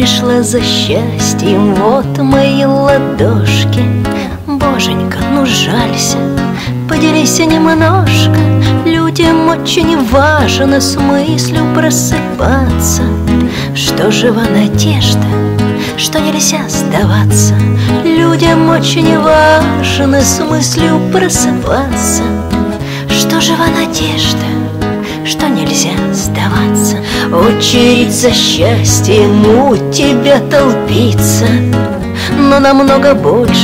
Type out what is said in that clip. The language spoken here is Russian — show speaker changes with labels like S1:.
S1: пришла за счастьем, вот мои ладошки. Боженька, ну жалься, поделись немножко, Людям очень важно с мыслью просыпаться, Что жива надежда, что нельзя сдаваться, Людям очень важно с мыслью просыпаться, Что жива надежда, сдаваться. Очередь за счастьем у тебя толпится Но намного больше